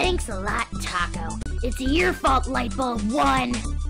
Thanks a lot, Taco. It's your fault, Lightbulb 1.